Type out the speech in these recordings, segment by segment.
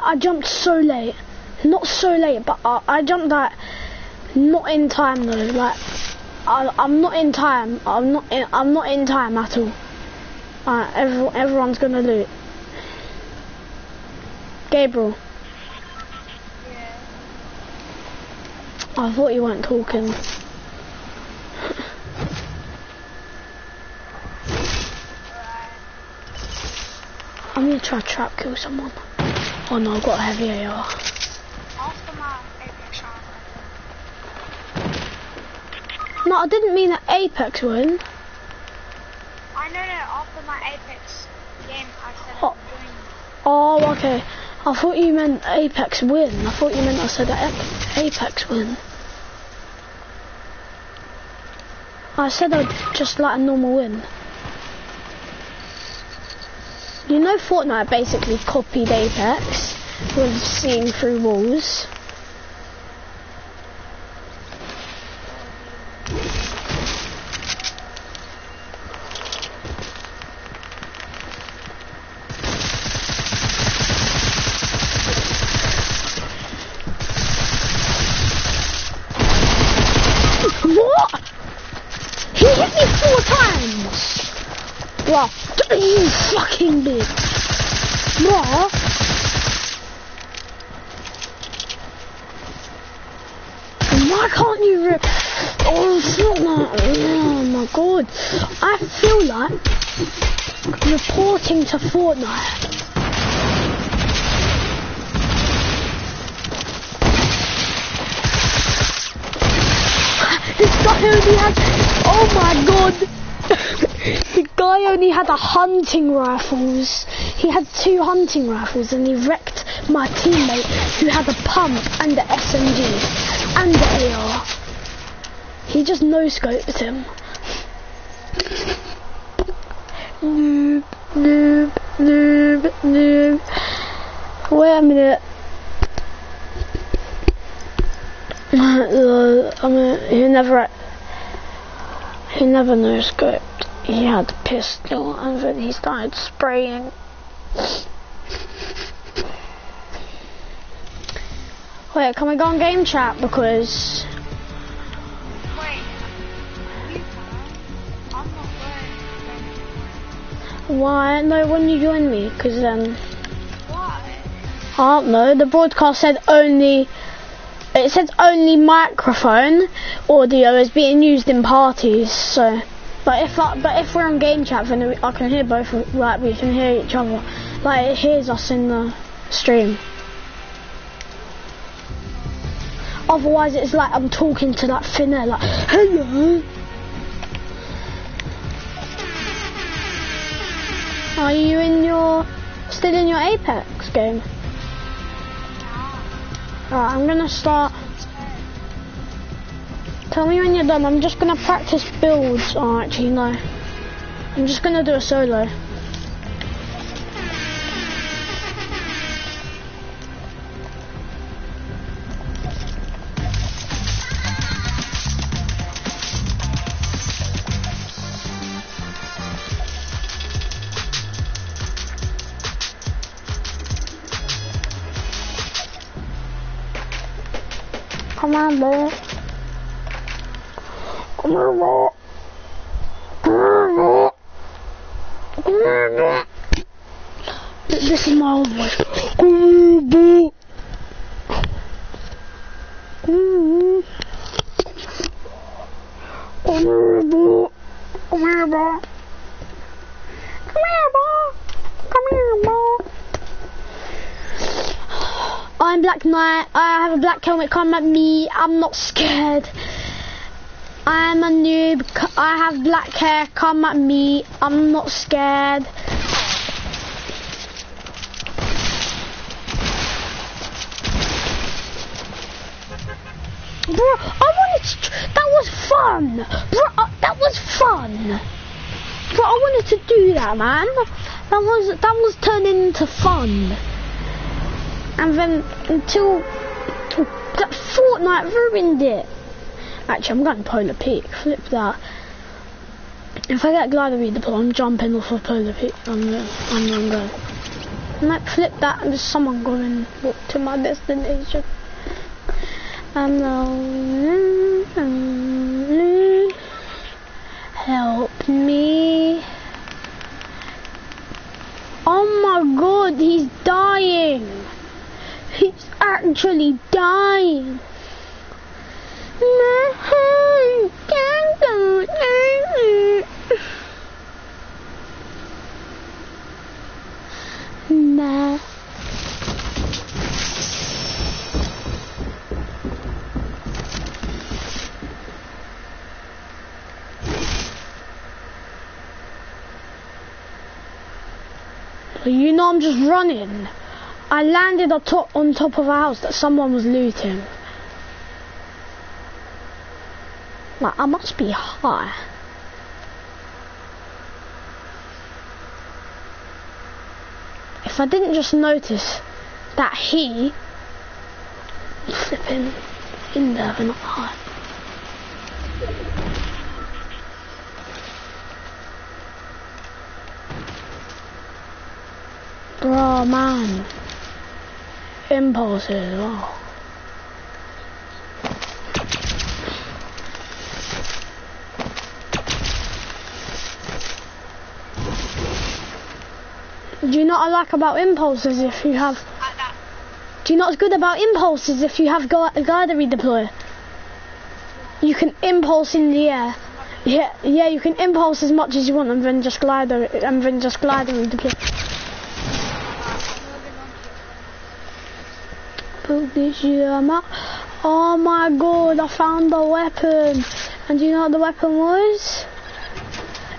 that I jumped so late. Not so late, but I, I jumped like not in time though. Like I, I'm not in time. I'm not. In, I'm not in time at all. Alright, everyone, everyone's gonna loot. Gabriel, Yeah. I thought you weren't talking. I'm gonna try trap kill someone. Oh no, I've got a heavy AR. After my Apex round, No, I didn't mean that Apex win. I know that after my Apex game, I said Oh. Oh, okay. I thought you meant Apex win. I thought you meant I said that Apex win. I said I'd just like a normal win. You know Fortnite basically copied Apex with seeing through walls. What? He hit me four times! Wow, you fucking big. What? Why can't you rip? Oh, it's not that. Oh god. I feel like reporting to Fortnite. This guy only had. Oh my god! the guy only had a hunting rifles. He had two hunting rifles and he wrecked my teammate who had a pump and the SMG and the AR. He just no scoped him. Noob, noob, noob. Wait a minute. I mean, he never, he never no scoped. He had a pistol and then he started spraying. Wait, can we go on game chat because why? No, when you join me, because then um, Why? Oh, I don't know. The broadcast said only. It said only microphone audio is being used in parties. So, but if I, but if we're on game chat, then I can hear both. of- Like we can hear each other. Like it hears us in the stream. Otherwise, it's like I'm talking to that thin air, like hello. Are you in your still in your Apex game? Alright, I'm gonna start. Tell me when you're done. I'm just gonna practice builds. Oh, actually, no. I'm just gonna do a solo. Come on. Come on, boy. Come on, boy. Come on, boy. This is my old voice. Come on, boy. Mm. Come here, boy. Come here, boy. Come here, boy. Come here, boy. I'm Black Knight. I have a black helmet. Come at me. I'm not scared. I'm a noob. I have black hair. Come at me. I'm not scared. Bro, I wanted to. That was fun. Bro, uh, that was fun. Bro, I wanted to do that, man. That was that was turning into fun. And then until that Fortnite ruined it. Actually, I'm going to Polar Peak. Flip that. If I get glider redeploy, I'm jumping off of Polar Peak. I'm gonna, I'm gonna go. Might flip that and someone going to my destination. I'm. Help me. Oh my god, he's dying. Actually dying. Nah. You know I'm just running. I landed on top, on top of a house that someone was looting. Like, I must be high. If I didn't just notice that he flipping in there and not high. Bro, man. Impulses well. Do you I like about impulses if you have... Do you know what's good about impulses if you have gu- glider redeploy? You can impulse in the air. Yeah, yeah, you can impulse as much as you want and then just glider and then just glider redeploy. This year, I'm. Oh my god, I found the weapon. And do you know what the weapon was?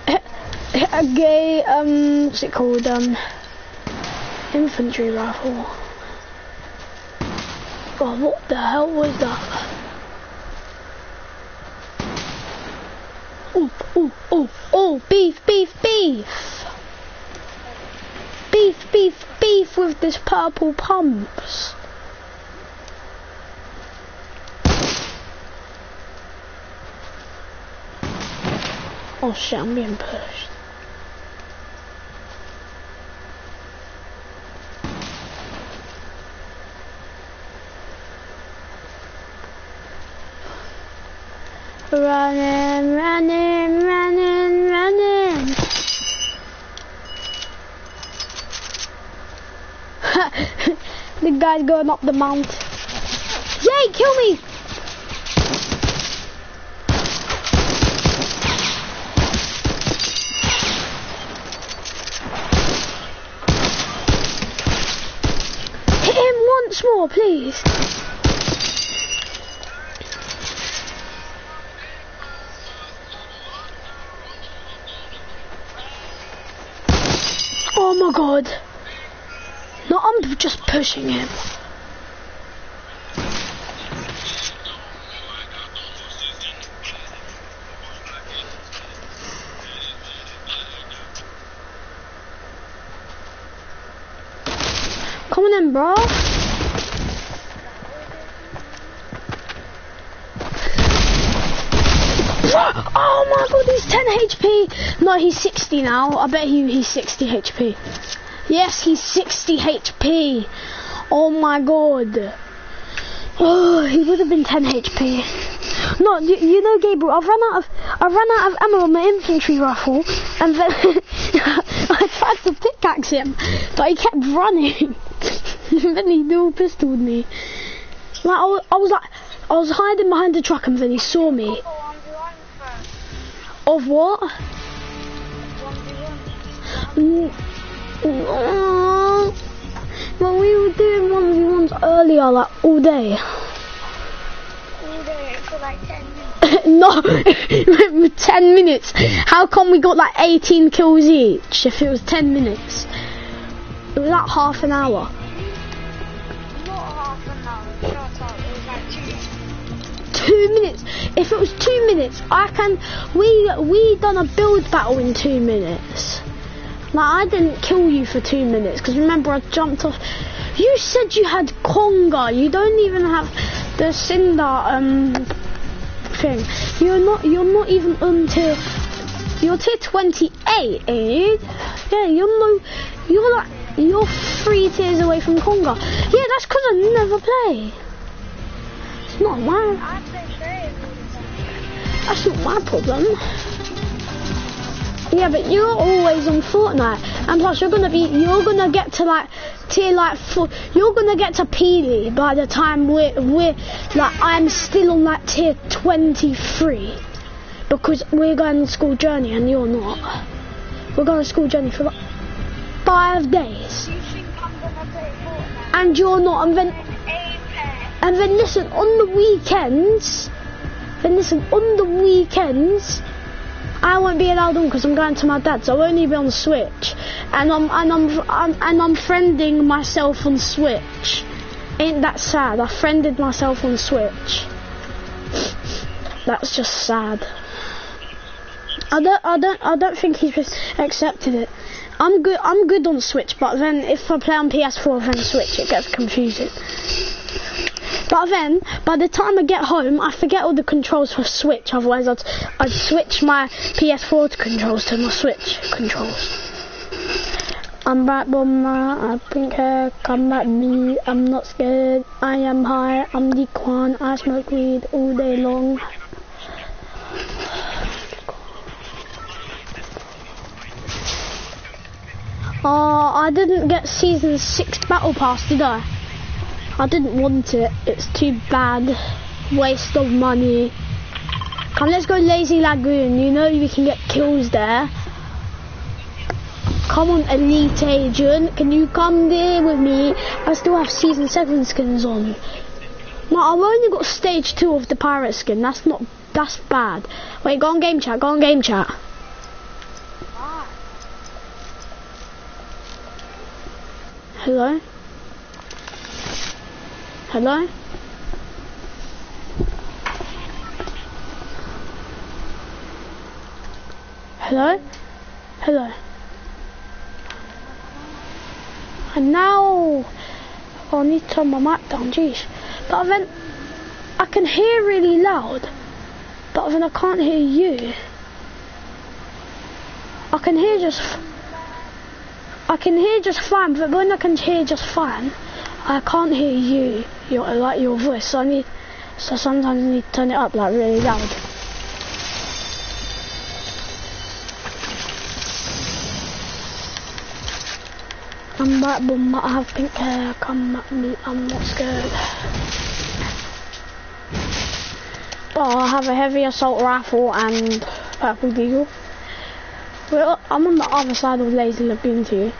A gay, um, what's it called? Um, infantry rifle. God, what the hell was that? Oh, oh, oh, oh, beef, beef, beef! Beef, beef, beef with this purple pumps. Oh shit, I'm being pushed. Running, running, running, running. the guy's going up the mount. Yay, kill me! More, please. Oh my god. No, I'm just pushing him. Come on in, bro. Oh my god, he's 10 HP. No, he's 60 now. I bet he, he's 60 HP. Yes, he's 60 HP. Oh my god. Oh, he would have been 10 HP. No, you, you know, Gabriel, I've run out of I ran out of ammo on my infantry rifle, and then I tried to pickaxe him, but he kept running. and then he dual pistoled me. Like I I was like, I was hiding behind the truck, and then he saw me. Go 1v1 first. Of what? 1v1. Mm, Well, we were doing one v ones earlier, like all day. All day for like 10 minutes. no, 10 minutes. How come we got like 18 kills each if it was 10 minutes? It was like half an hour. Two minutes. If it was two minutes, I can. We we done a build battle in two minutes. Like I didn't kill you for two minutes because remember I jumped off. You said you had Conga. You don't even have the Cinder um thing. You're not. You're not even until. You're tier 28, ain't you? Yeah, you're no. You're like You're three tiers away from Conga. Yeah, that's because I never play. It's not my, that's not my problem. Yeah, but you're always on Fortnite, and plus you're gonna be, you're gonna get to like tier like four, you're gonna get to Peely by the time we're we're like I'm still on like tier 23 because we're going on school journey and you're not. We're going on school journey for like five days, and you're not. And then and then listen on the weekends. Then listen on the weekends. I won't be allowed on because I'm going to my dad's. I'll only be on Switch, and I'm and I'm, I'm and I'm friending myself on Switch. Ain't that sad? I friended myself on Switch. That's just sad. I don't I don't I don't think he's accepted it. I'm good I'm good on Switch, but then if I play on PS4 then Switch it gets confusing. But then, by the time I get home, I forget all the controls for Switch. Otherwise, I'd, I'd switch my PS4 controls to my Switch controls. I'm back, bomber. I pink hair. Uh, come at me. I'm not scared. I am high. I'm the Quan. I smoke weed all day long. Oh, I didn't get season six battle pass, did I? I didn't want it. It's too bad. Waste of money. Come, let's go Lazy Lagoon. You know we can get kills there. Come on, Elite Agent. Can you come there with me? I still have Season 7 skins on. No, I've only got Stage 2 of the Pirate skin. That's not... That's bad. Wait, go on Game Chat. Go on Game Chat. Hello? Hello? Hello? Hello? And now I need to turn my mic down, jeez. But then I can hear really loud, but then I can't hear you. I can hear just I can hear just fine, but when I can hear just fine, I can't hear you, your like your voice. So I need, so sometimes I need to turn it up like really loud. I'm back, but I have pink hair. Come at me, I'm not scared. Oh, I have a heavy assault rifle and purple deagle. Well, I'm on the other side of Lazy Lagoon to you.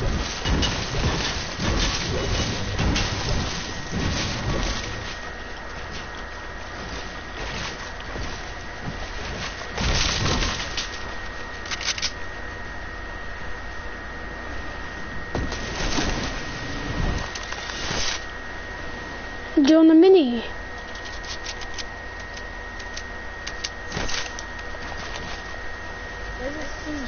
Do you want a mini? where's the scene?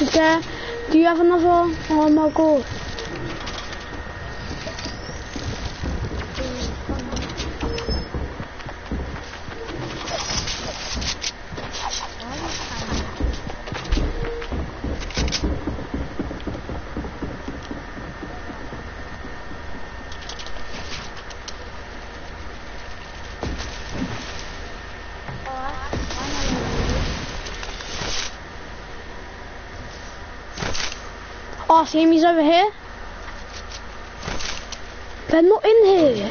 Is there? Do you have another? Oh he's over here. They're not in here.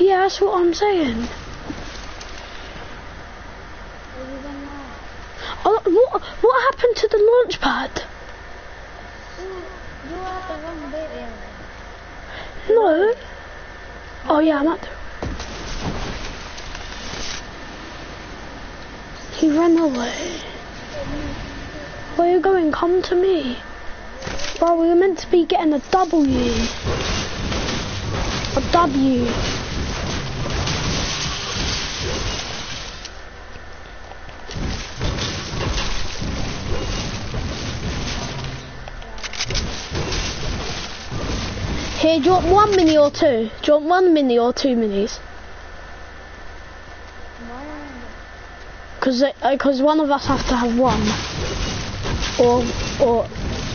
Yeah, that's what I'm saying. Oh, what, what happened to the launch pad? No. Oh yeah, I'm at. He ran away. Where you going? Come to me. Bro, we were meant to be getting a W. A W. Here, do you want one mini or two? Do you want one mini or two minis? Because uh, cause one of us has to have one or or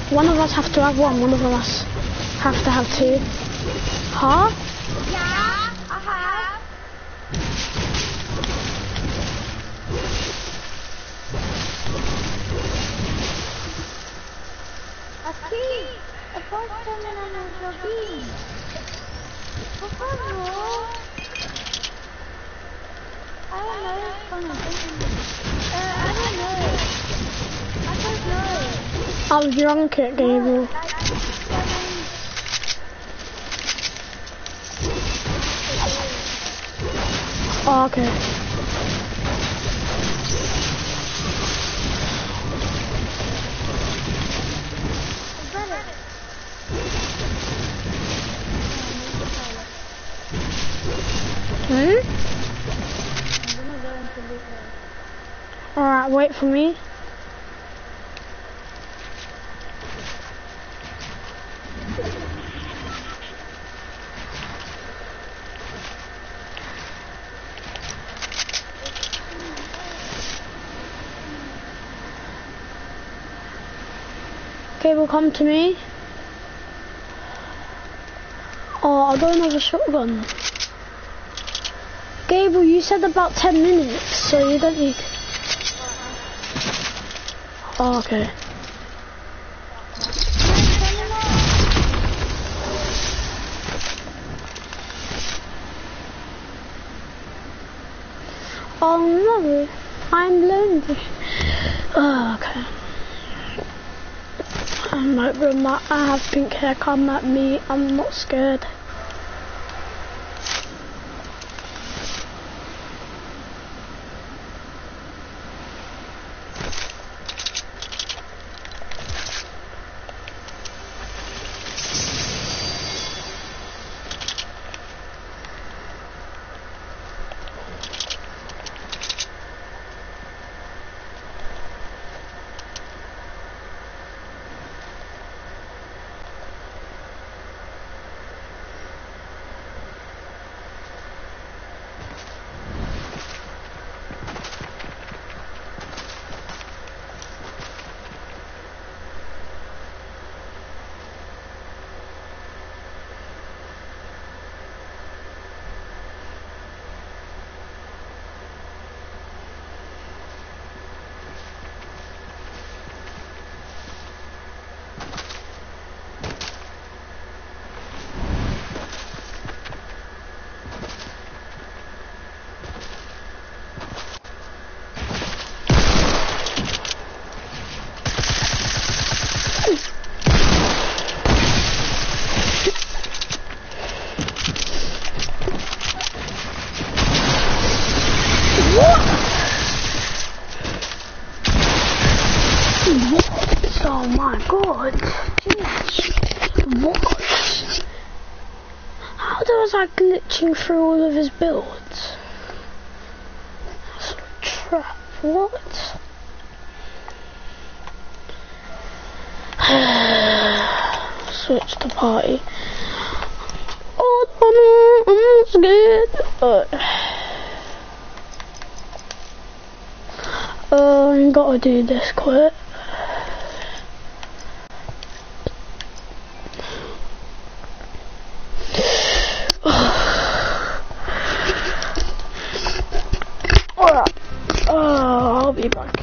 one of us have to have one. One of us have to have two. Huh? Yeah, I have. Aquí, apóstame a nuestro fin. Por favor. I don't know on. Uh, I don't know. I don't know. I was drunk at seven. Oh, okay. Hmm? Alright, wait for me. Come to me. Oh, I don't have a shotgun. Gable, you said about 10 minutes, so you don't need... Oh, okay. Oh no, I'm lonely. Oh, okay. I might run that. I have pink hair. Come at me. I'm not scared. Oh my god. Jeez. What? How was Through all of his builds? That's a trap. What? Switch to party. Oh, I'm scared. Uh, I gotta do this quick. Alright. Oh,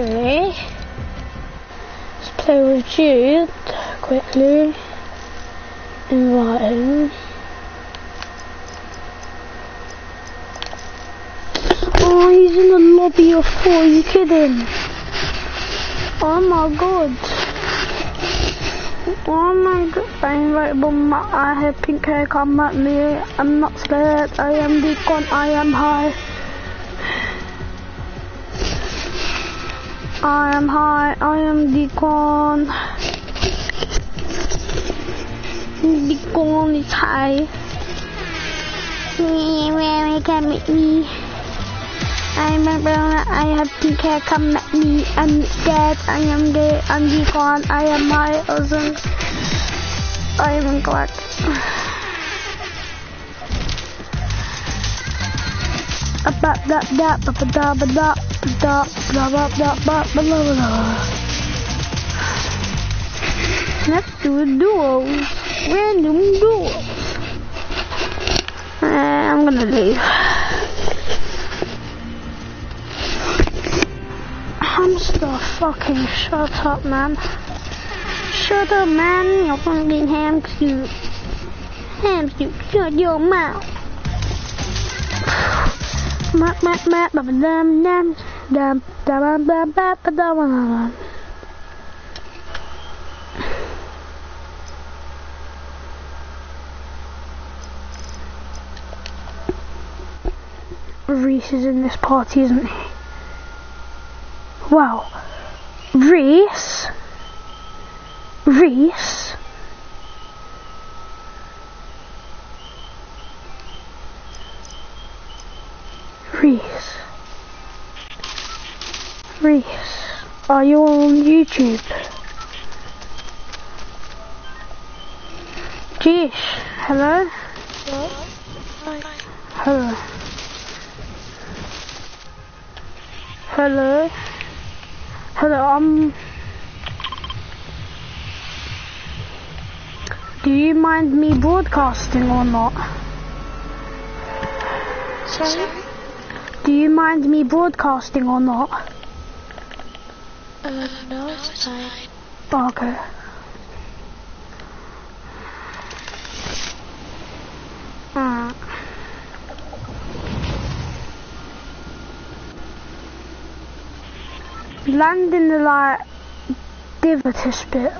actually, let's play with Jude quickly. Invite him. Oh, he's in the lobby of four. Are you kidding? Oh my god. Oh my god. I invite Bumma. I have pink hair. Come at me. I'm not scared. I am Deacon. I am high. I am high. I am Deacon. Deacon is high. Where can meet me? A brown, I have pink hair, come at me, I'm dead, I am gay, I'm Deacon, I am my cousin, I am glad. Let's do duos, random duos. Uh, I'm gonna leave. Hamster, fucking shut up, man. Shut up, man. You're fucking ham cute. Ham cute, shut your mouth. Ma ma ma ba ba dum dum dum da ba ba ba ba da ba da. Reese is in this party, isn't he? Wow. Reese? Reese? Reese? Reese? Are you on YouTube? Jeesh, hello? Hello. Hello? Hello, um... Do you mind me broadcasting or not? Sorry? Do you mind me broadcasting or not? Uh, no, it's fine. Oh, okay. Land in the like divotous bit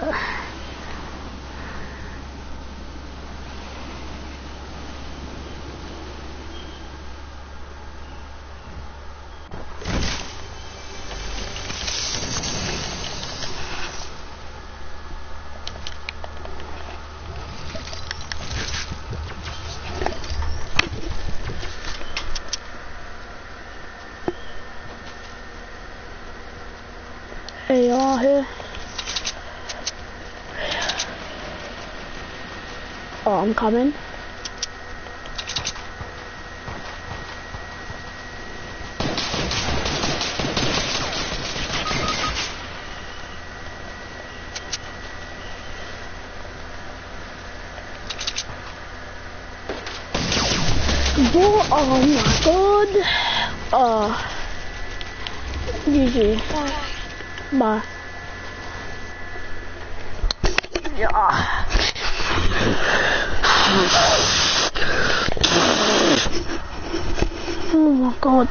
you are here. Coming. Bo- oh my god. Ah. Oh. GG. Bye. Yeah. Oh my god.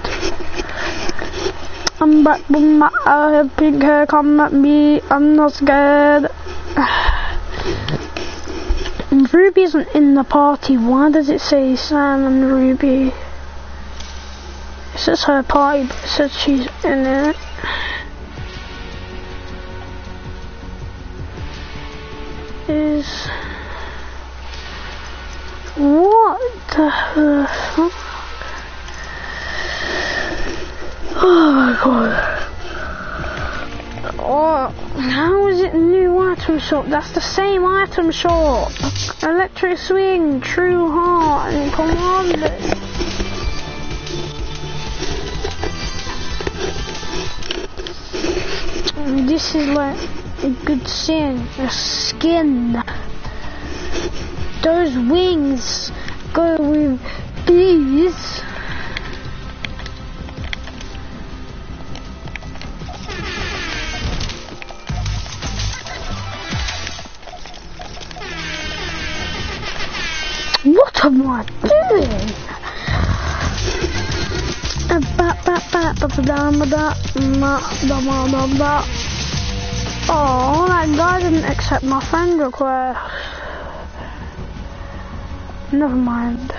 I'm back with my I have pink hair, come at me, I'm not scared. Ruby isn't in the party, why does it say Sam and Ruby? It says her party, but it says she's in it. Oh my god. Oh, how is it new item shop? That's the same item shop. Electric swing, true heart, and commander. This is like a good sin, a skin. Those wings these. What am I doing? Oh, that guy didn't accept my friend request. Never mind.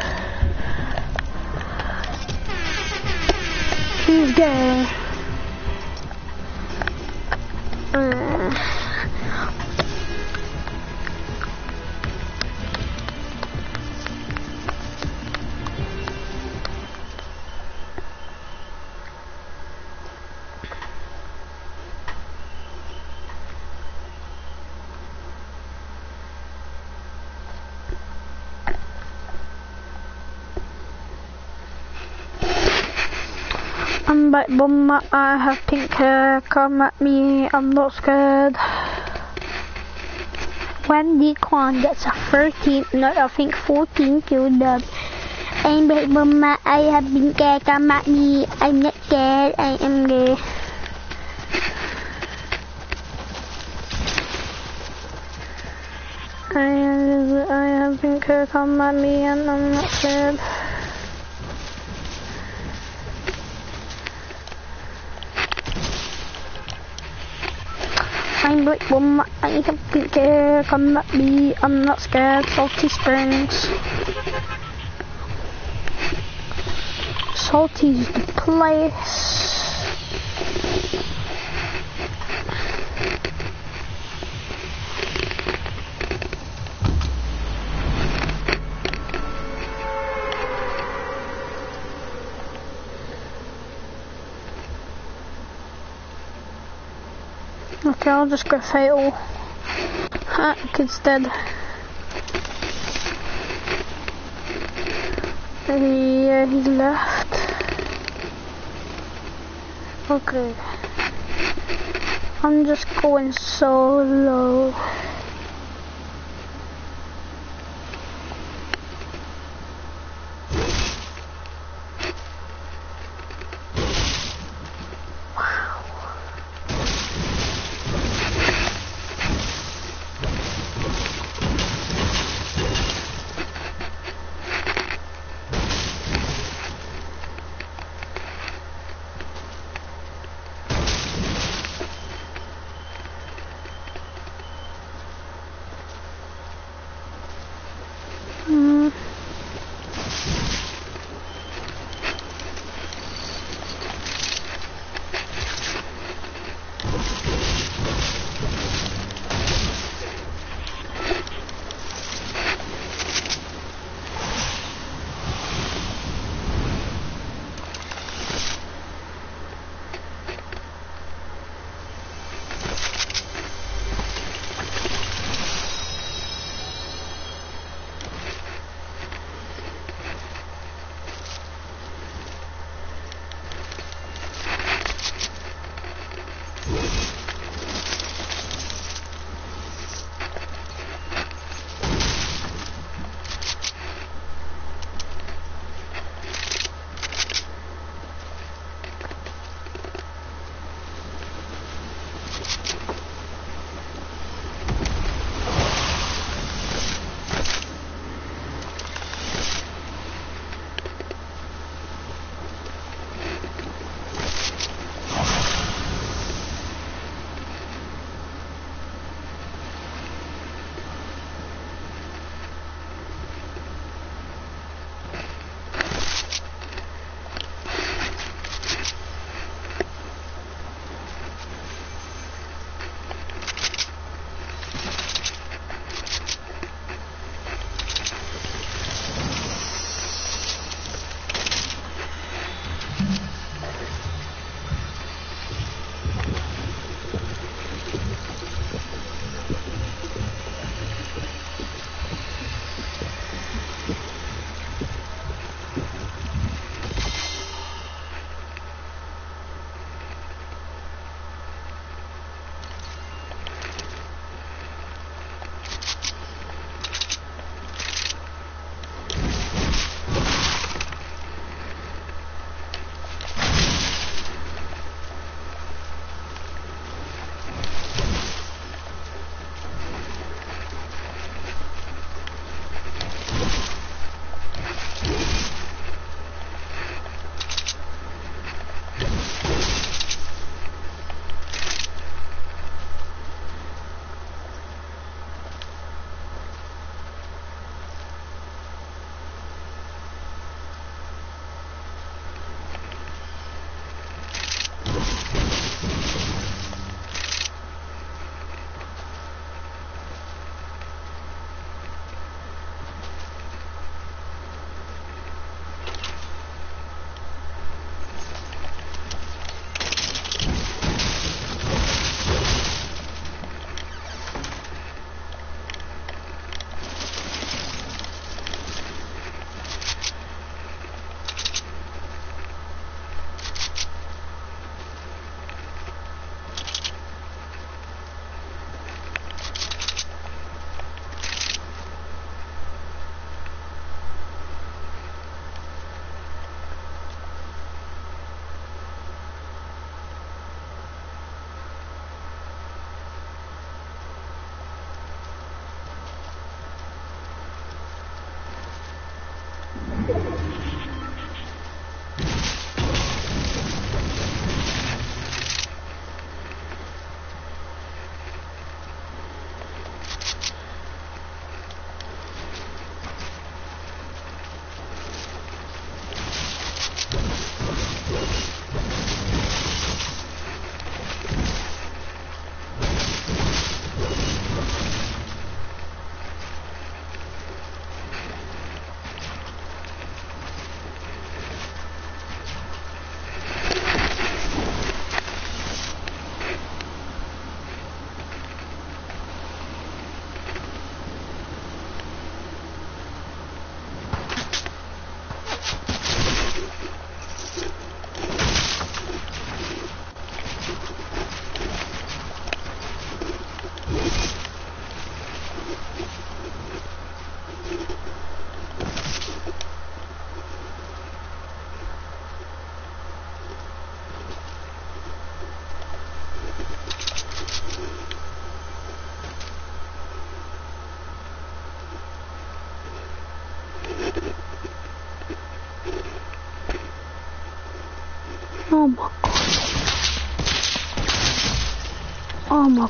He's gay. I'm bum. I have pink hair. Come at me. I'm not scared. Wendy Kwan gets a 13, no, I think 14 killed dub. I'm back, bum. I have pink hair. Come at me. I'm not scared. I am gay. I I have pink hair. Come at me, and I'm not scared. I'm like, bum, I pink hair, come at me, I'm not scared, Salty Springs. Salty's the place. Okay, I'll just go fatal. Ha, ah, kid's dead. Yeah, uh, he left. Okay. I'm just going solo.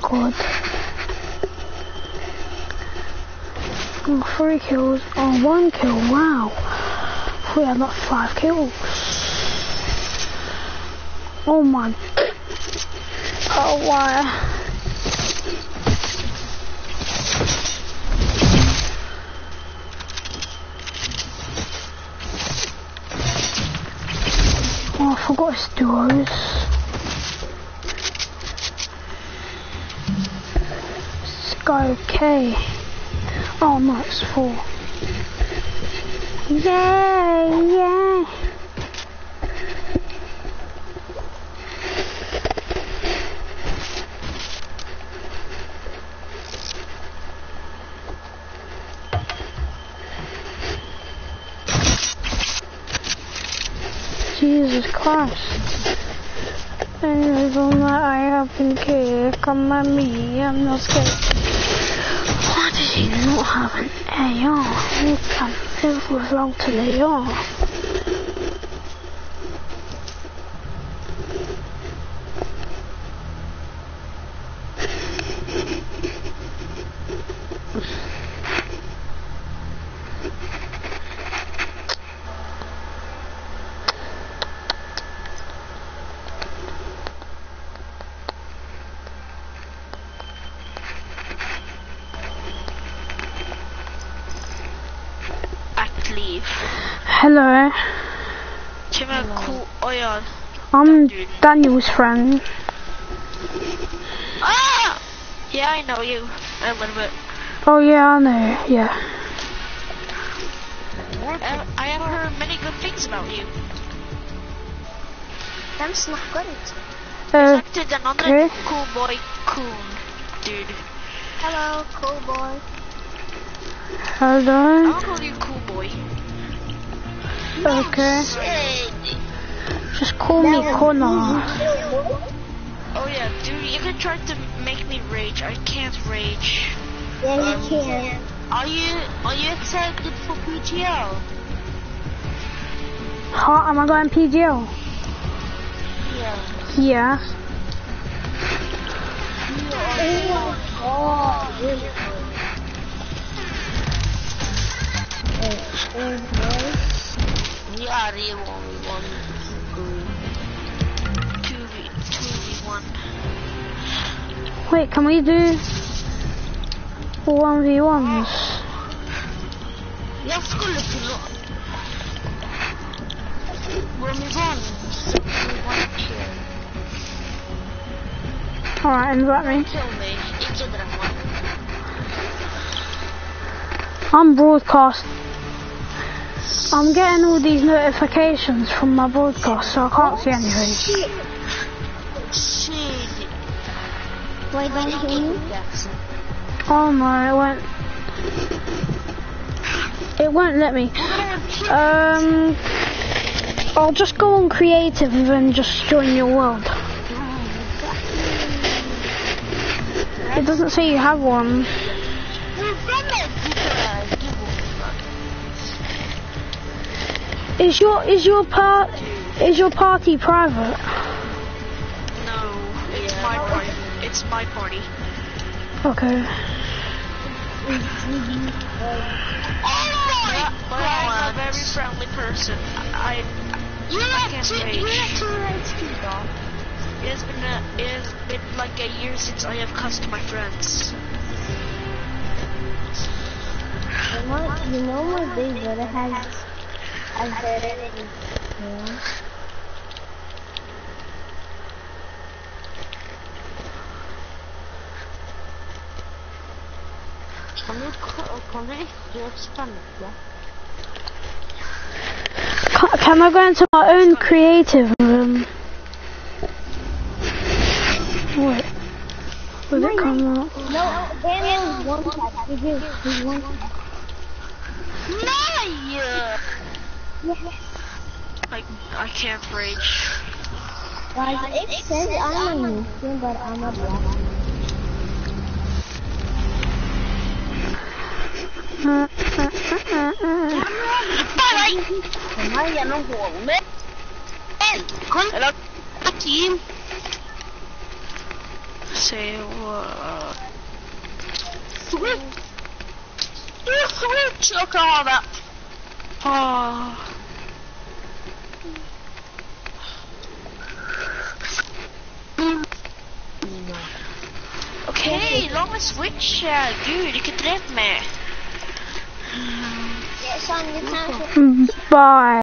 God. Three kills. Oh, one kill. Wow. We had like five kills. Oh my. Oh, why? Oh, I forgot his duos. Okay. Oh no, it's four. Yay, yay. Jesus Christ. That I have been here, come at me, I'm not scared. He not have an AR? He can live without an AR. Att leave. Hello, Känner jag cool... Oh ja. I'm Daniel's friend. Ah! Yeah, I know you. A little bit. Oh yeah, I know, yeah. Uh, I have heard many good things about you. Den snackar inte. Uh, Sagt till den andra okej. cool boy Conn. Dude. Hello, cool boy. hello. I'll call you cool boy. Okay. Shit. Just call me Connor. Oh yeah, dude, you can try to make me rage. I can't rage. Yeah, you um, can. Are you are you excited for PGL? Huh, am I going PGL? Yeah. Yeah. Oh, really cool. We are the only one V v one. Wait, can we do 1v1s? Jag skulle kunna... When we run, we want to Alright, invite me. kill me. One. I'm broadcast. I'm getting all these notifications from my broadcast, so I can't see anything. Don't you? Oh no, it won't. It won't let me. Um, I'll just go on creative and then just join your world. It doesn't say you have one. Is your is your part is your party private? No, it's my party. It's my party. Okay. Oh my but I'm a uh, very friendly person. I You're I not can't too, rage. you're not too right to though. it has been a, it has been like a year since I have cussed my friends. You know, you know my big brother has has better than you. Kan du kan du ikke spenne? Can, can I go into my own creative room? Wait. Will it come up? No, Daniel's one tap. He one tap. Nej! Yeah. I I can't rage. Guys, it says I'm a Muslim, but I'm a black. Bara! Kom här genom hålet. Kom! Eller team. Say uh, what? Switch. Switch. Okay, all that. Oh. Switch här. Uh, Gud, vilket drev med. Ja, sånn, det kanskje Bye.